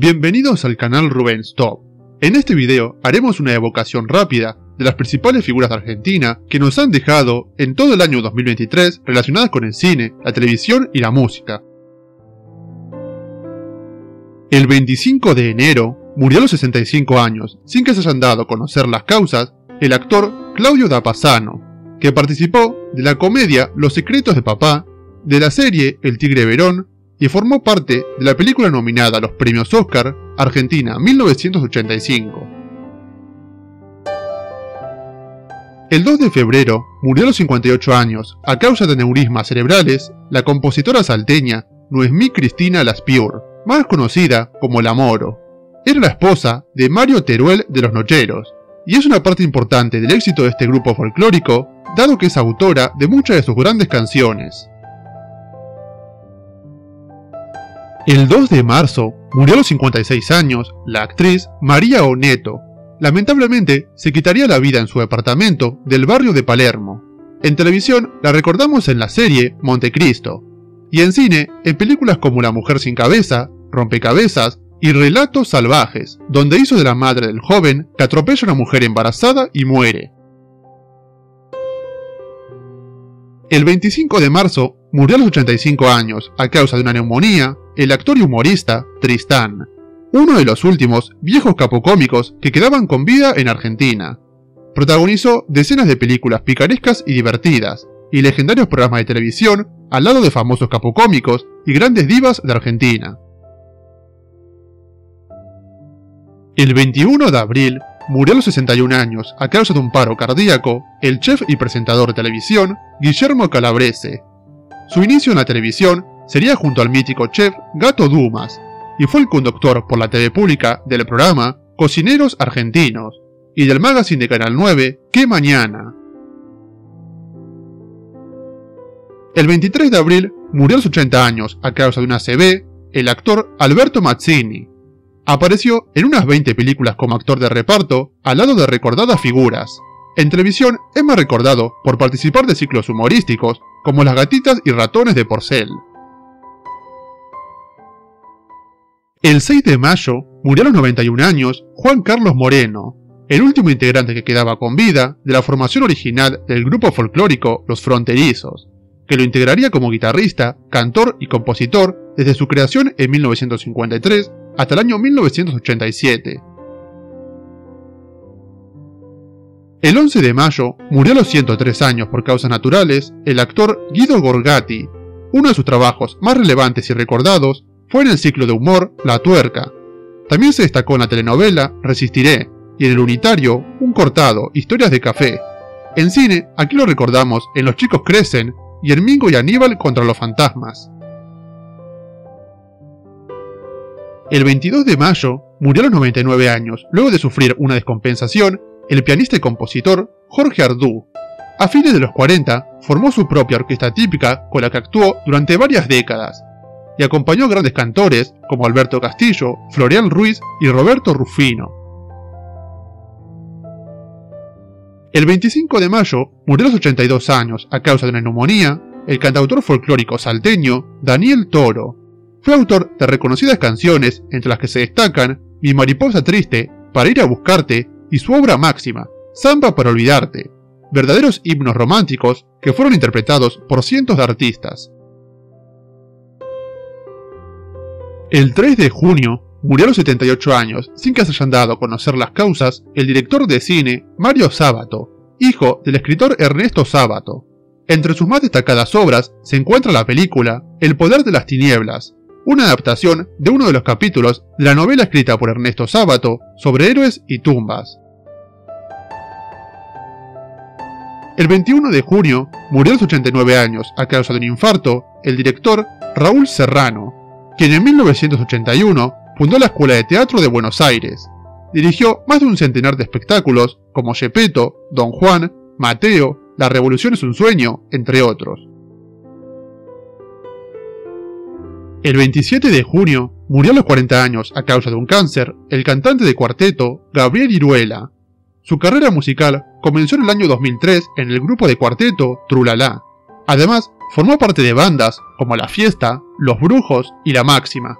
Bienvenidos al canal Rubén Stop. En este video haremos una evocación rápida de las principales figuras de Argentina que nos han dejado en todo el año 2023 relacionadas con el cine, la televisión y la música. El 25 de enero murió a los 65 años, sin que se hayan dado a conocer las causas, el actor Claudio Dapasano, que participó de la comedia Los secretos de papá, de la serie El Tigre Verón y formó parte de la película nominada a los premios Oscar Argentina 1985. El 2 de febrero murió a los 58 años a causa de neurismas cerebrales la compositora salteña Noemí Cristina Laspiur, más conocida como La Moro. Era la esposa de Mario Teruel de los Nocheros, y es una parte importante del éxito de este grupo folclórico, dado que es autora de muchas de sus grandes canciones. El 2 de marzo murió a los 56 años la actriz María Oneto. Lamentablemente, se quitaría la vida en su departamento del barrio de Palermo. En televisión la recordamos en la serie Montecristo, y en cine en películas como La mujer sin cabeza, Rompecabezas y Relatos salvajes, donde hizo de la madre del joven que atropella a una mujer embarazada y muere. El 25 de marzo murió a los 85 años a causa de una neumonía el actor y humorista Tristán, uno de los últimos viejos capocómicos que quedaban con vida en Argentina. Protagonizó decenas de películas picarescas y divertidas, y legendarios programas de televisión al lado de famosos capocómicos y grandes divas de Argentina. El 21 de abril murió a los 61 años a causa de un paro cardíaco el chef y presentador de televisión Guillermo Calabrese. Su inicio en la televisión sería junto al mítico chef Gato Dumas, y fue el conductor por la TV pública del programa Cocineros Argentinos y del magazine de Canal 9 ¡Qué Mañana! El 23 de abril murió a los 80 años a causa de una CB el actor Alberto Mazzini, Apareció en unas 20 películas como actor de reparto, al lado de recordadas figuras. En televisión es más recordado por participar de ciclos humorísticos, como Las gatitas y ratones de Porcel. El 6 de mayo murió a los 91 años Juan Carlos Moreno, el último integrante que quedaba con vida de la formación original del grupo folclórico Los Fronterizos, que lo integraría como guitarrista, cantor y compositor desde su creación en 1953 hasta el año 1987. El 11 de mayo murió a los 103 años por causas naturales el actor Guido Gorgati. Uno de sus trabajos más relevantes y recordados fue en el ciclo de humor La Tuerca. También se destacó en la telenovela Resistiré y en el unitario Un cortado, Historias de Café. En cine, aquí lo recordamos en Los chicos crecen y en Mingo y Aníbal contra los fantasmas. El 22 de mayo murió a los 99 años, luego de sufrir una descompensación, el pianista y compositor Jorge Ardú. A fines de los 40, formó su propia orquesta típica con la que actuó durante varias décadas, y acompañó a grandes cantores como Alberto Castillo, Florian Ruiz y Roberto Rufino. El 25 de mayo murió a los 82 años a causa de una neumonía el cantautor folclórico salteño Daniel Toro, fue autor de reconocidas canciones, entre las que se destacan Mi mariposa triste, Para ir a buscarte y su obra máxima, Samba para olvidarte, verdaderos himnos románticos que fueron interpretados por cientos de artistas. El 3 de junio murió a los 78 años, sin que se hayan dado a conocer las causas, el director de cine Mario Sábato, hijo del escritor Ernesto Sábato. Entre sus más destacadas obras se encuentra la película El poder de las tinieblas, una adaptación de uno de los capítulos de la novela escrita por Ernesto Sábato sobre héroes y tumbas. El 21 de junio murió a los 89 años a causa de un infarto el director Raúl Serrano, quien en 1981 fundó la Escuela de Teatro de Buenos Aires. Dirigió más de un centenar de espectáculos como Gepetto, Don Juan, Mateo, La Revolución es un sueño, entre otros. El 27 de junio murió a los 40 años a causa de un cáncer el cantante de cuarteto Gabriel Iruela. Su carrera musical comenzó en el año 2003 en el grupo de cuarteto Trulala. Además, formó parte de bandas como La Fiesta, Los Brujos y La Máxima.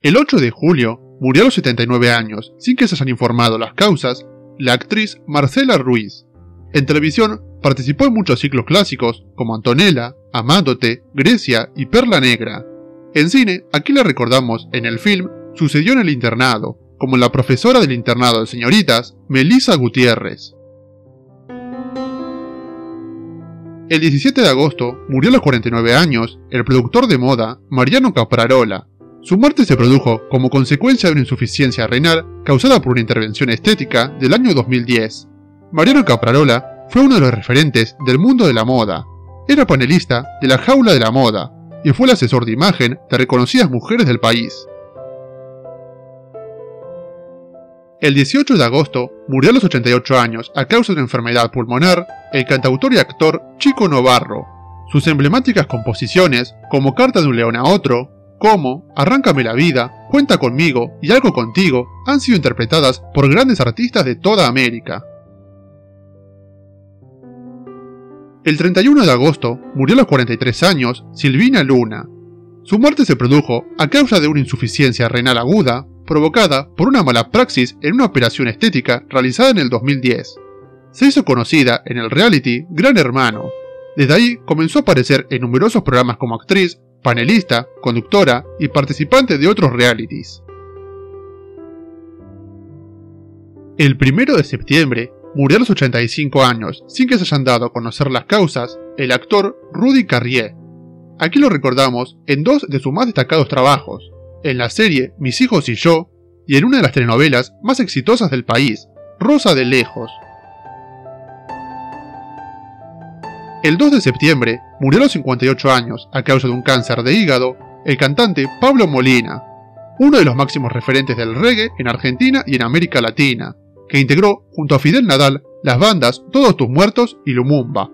El 8 de julio murió a los 79 años, sin que se hayan informado las causas, la actriz Marcela Ruiz. En televisión participó en muchos ciclos clásicos como Antonella, Amándote, Grecia y Perla Negra. En cine, aquí la recordamos en el film Sucedió en el internado, como la profesora del internado de señoritas, Melissa Gutiérrez. El 17 de agosto murió a los 49 años el productor de moda Mariano Caprarola. Su muerte se produjo como consecuencia de una insuficiencia renal causada por una intervención estética del año 2010. Mariano Caprarola fue uno de los referentes del mundo de la moda. Era panelista de la Jaula de la Moda y fue el asesor de imagen de reconocidas mujeres del país. El 18 de agosto murió a los 88 años a causa de una enfermedad pulmonar el cantautor y actor Chico Novarro. Sus emblemáticas composiciones, como Carta de un león a otro, como Arráncame la vida, Cuenta conmigo y Algo contigo, han sido interpretadas por grandes artistas de toda América. El 31 de agosto murió a los 43 años Silvina Luna. Su muerte se produjo a causa de una insuficiencia renal aguda provocada por una mala praxis en una operación estética realizada en el 2010. Se hizo conocida en el reality Gran Hermano. Desde ahí comenzó a aparecer en numerosos programas como actriz, panelista, conductora y participante de otros realities. El 1 de septiembre murió a los 85 años, sin que se hayan dado a conocer las causas, el actor Rudy Carrier. Aquí lo recordamos en dos de sus más destacados trabajos, en la serie Mis hijos y yo, y en una de las telenovelas más exitosas del país, Rosa de Lejos. El 2 de septiembre murió a los 58 años a causa de un cáncer de hígado el cantante Pablo Molina, uno de los máximos referentes del reggae en Argentina y en América Latina, que integró junto a Fidel Nadal las bandas Todos tus muertos y Lumumba.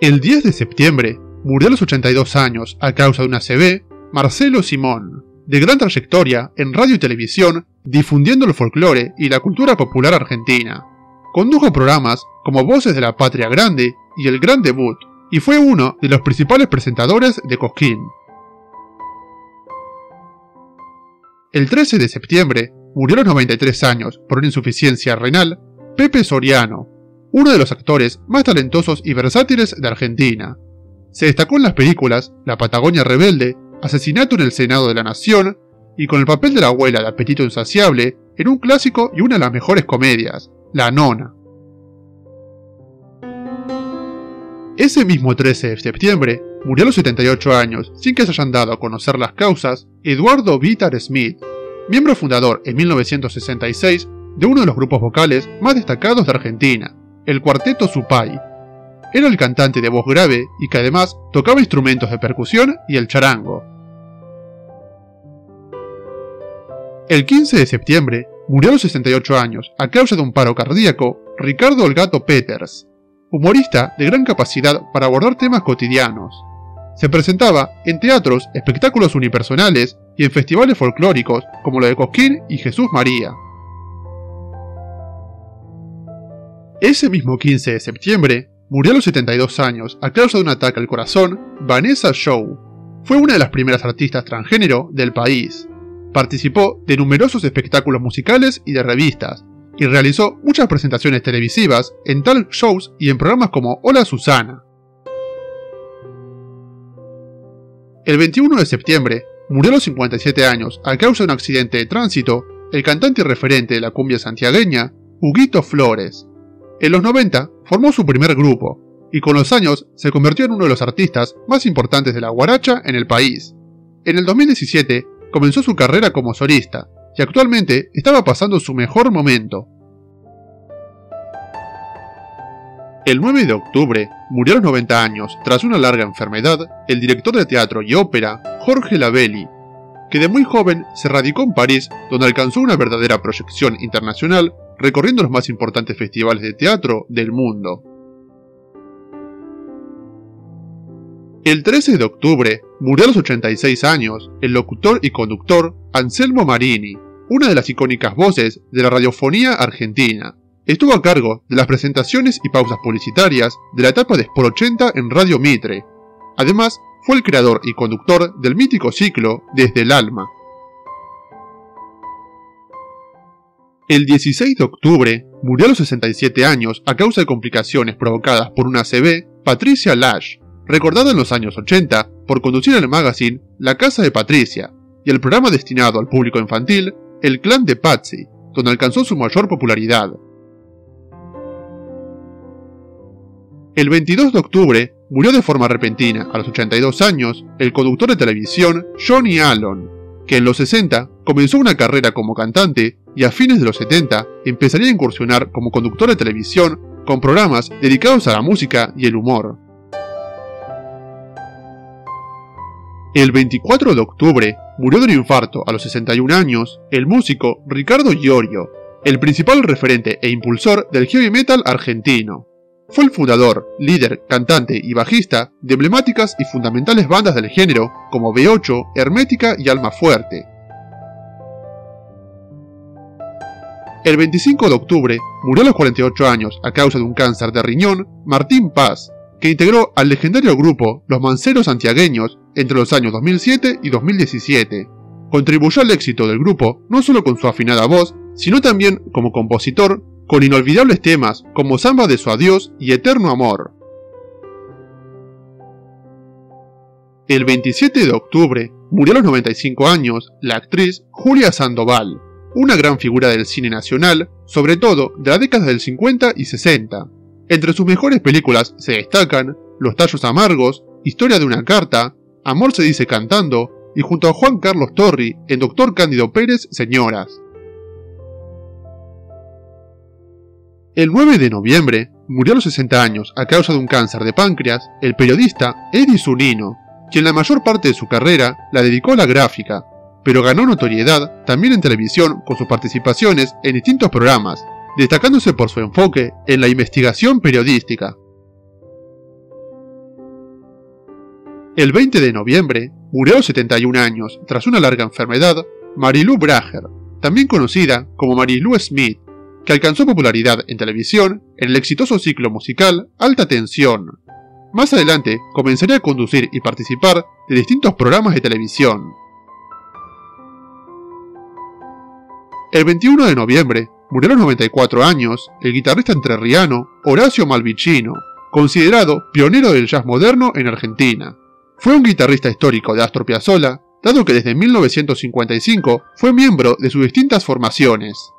El 10 de septiembre murió a los 82 años a causa de una CB Marcelo Simón, de gran trayectoria en radio y televisión, difundiendo el folclore y la cultura popular argentina. Condujo programas como Voces de la Patria Grande y El Gran Debut, y fue uno de los principales presentadores de Cosquín. El 13 de septiembre murió a los 93 años por una insuficiencia renal Pepe Soriano, uno de los actores más talentosos y versátiles de Argentina. Se destacó en las películas La Patagonia Rebelde, Asesinato en el Senado de la Nación y con el papel de la abuela de Apetito Insaciable en un clásico y una de las mejores comedias, La Nona. Ese mismo 13 de septiembre murió a los 78 años, sin que se hayan dado a conocer las causas, Eduardo Vitar Smith, miembro fundador en 1966 de uno de los grupos vocales más destacados de Argentina, el Cuarteto Supay, era el cantante de voz grave y que además tocaba instrumentos de percusión y el charango. El 15 de septiembre murió a los 68 años a causa de un paro cardíaco Ricardo El Gato Peters, humorista de gran capacidad para abordar temas cotidianos. Se presentaba en teatros, espectáculos unipersonales y en festivales folclóricos como lo de Cosquín y Jesús María. Ese mismo 15 de septiembre Murió a los 72 años a causa de un ataque al corazón Vanessa Shaw. Fue una de las primeras artistas transgénero del país. Participó de numerosos espectáculos musicales y de revistas, y realizó muchas presentaciones televisivas en talk shows y en programas como Hola Susana. El 21 de septiembre murió a los 57 años a causa de un accidente de tránsito el cantante y referente de la cumbia santiagueña, Huguito Flores. En los 90 formó su primer grupo, y con los años se convirtió en uno de los artistas más importantes de la guaracha en el país. En el 2017 comenzó su carrera como solista, y actualmente estaba pasando su mejor momento. El 9 de octubre murió a los 90 años, tras una larga enfermedad, el director de teatro y ópera Jorge Lavelli, que de muy joven se radicó en París, donde alcanzó una verdadera proyección internacional recorriendo los más importantes festivales de teatro del mundo. El 13 de octubre murió a los 86 años el locutor y conductor Anselmo Marini, una de las icónicas voces de la radiofonía argentina. Estuvo a cargo de las presentaciones y pausas publicitarias de la etapa de Sport 80 en Radio Mitre. Además, fue el creador y conductor del mítico ciclo Desde el Alma. El 16 de octubre murió a los 67 años a causa de complicaciones provocadas por una ACV Patricia Lash, recordada en los años 80 por conducir el magazine La Casa de Patricia y el programa destinado al público infantil El Clan de Patsy, donde alcanzó su mayor popularidad. El 22 de octubre murió de forma repentina, a los 82 años, el conductor de televisión Johnny Allen, que en los 60 comenzó una carrera como cantante y a fines de los 70 empezaría a incursionar como conductor de televisión con programas dedicados a la música y el humor. El 24 de octubre murió de un infarto a los 61 años el músico Ricardo Iorio, el principal referente e impulsor del heavy metal argentino. Fue el fundador, líder, cantante y bajista de emblemáticas y fundamentales bandas del género como B8, Hermética y Alma Fuerte. El 25 de octubre murió a los 48 años a causa de un cáncer de riñón Martín Paz, que integró al legendario grupo Los Manceros Santiagueños entre los años 2007 y 2017. Contribuyó al éxito del grupo no solo con su afinada voz, sino también como compositor con inolvidables temas como Samba de su adiós y Eterno Amor. El 27 de octubre murió a los 95 años la actriz Julia Sandoval, una gran figura del cine nacional, sobre todo de las décadas del 50 y 60. Entre sus mejores películas se destacan Los Tallos Amargos, Historia de una Carta, Amor se dice cantando, y junto a Juan Carlos Torri en Doctor Cándido Pérez, Señoras. El 9 de noviembre murió a los 60 años a causa de un cáncer de páncreas el periodista Eddie Zunino, quien la mayor parte de su carrera la dedicó a la gráfica, pero ganó notoriedad también en televisión con sus participaciones en distintos programas, destacándose por su enfoque en la investigación periodística. El 20 de noviembre murió a los 71 años, tras una larga enfermedad, Marilu Brager, también conocida como Marilu Smith, que alcanzó popularidad en televisión en el exitoso ciclo musical Alta Tensión. Más adelante comenzaría a conducir y participar de distintos programas de televisión. El 21 de noviembre murió a los 94 años el guitarrista entrerriano Horacio Malvicino, considerado pionero del jazz moderno en Argentina. Fue un guitarrista histórico de Astor Piazzolla, dado que desde 1955 fue miembro de sus distintas formaciones.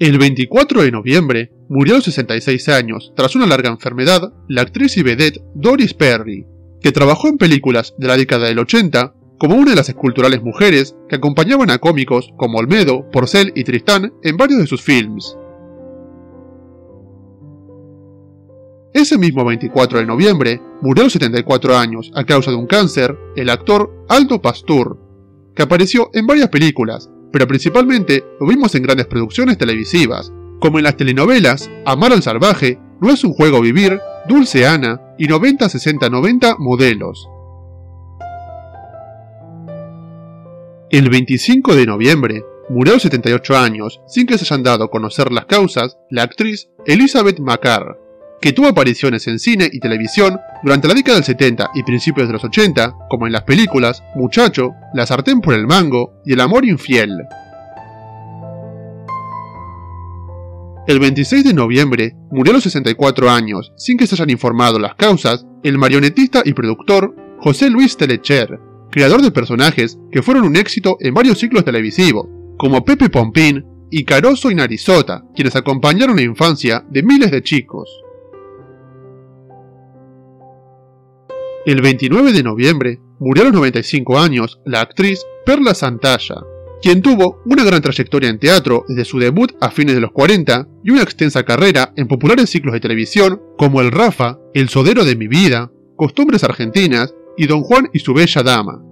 El 24 de noviembre murió a los 66 años, tras una larga enfermedad, la actriz y vedette Doris Perry, que trabajó en películas de la década del 80 como una de las esculturales mujeres que acompañaban a cómicos como Olmedo, Porcel y Tristán en varios de sus films. Ese mismo 24 de noviembre murió a los 74 años a causa de un cáncer el actor Aldo Pastur, que apareció en varias películas, pero principalmente lo vimos en grandes producciones televisivas, como en las telenovelas Amar al Salvaje, No es un juego vivir, Dulce Ana y 90-60-90 Modelos. El 25 de noviembre murió a los 78 años, sin que se hayan dado a conocer las causas, la actriz Elizabeth Macar, que tuvo apariciones en cine y televisión durante la década del 70 y principios de los 80, como en las películas Muchacho, La sartén por el mango y El amor infiel. El 26 de noviembre murió a los 64 años, sin que se hayan informado las causas, el marionetista y productor José Luis Telecher, creador de personajes que fueron un éxito en varios ciclos televisivos, como Pepe Pompín y Caroso y Narizota, quienes acompañaron la infancia de miles de chicos. El 29 de noviembre murió a los 95 años la actriz Perla Santalla, quien tuvo una gran trayectoria en teatro desde su debut a fines de los 40 y una extensa carrera en populares ciclos de televisión como El Rafa, El Sodero de mi vida, Costumbres Argentinas y Don Juan y su Bella Dama.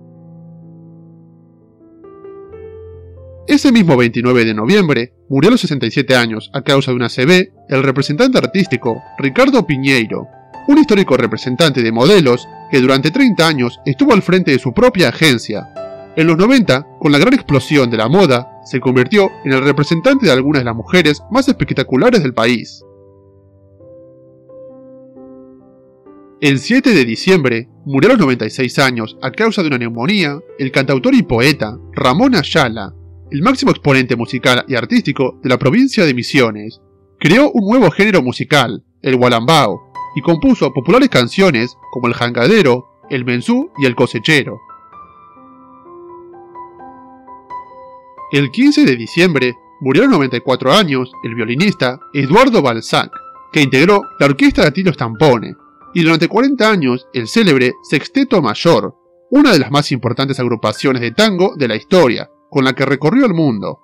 Ese mismo 29 de noviembre murió a los 67 años a causa de una CB el representante artístico Ricardo Piñeiro, un histórico representante de modelos que durante 30 años estuvo al frente de su propia agencia. En los 90, con la gran explosión de la moda, se convirtió en el representante de algunas de las mujeres más espectaculares del país. El 7 de diciembre murió a los 96 años a causa de una neumonía el cantautor y poeta Ramón Ayala, el máximo exponente musical y artístico de la provincia de Misiones. Creó un nuevo género musical, el gualambao, y compuso populares canciones como El Jangadero, El Mensú y El Cosechero. El 15 de diciembre murió a los 94 años el violinista Eduardo Balzac, que integró la orquesta de Atilo Stampone, y durante 40 años el célebre Sexteto Mayor, una de las más importantes agrupaciones de tango de la historia, con la que recorrió el mundo.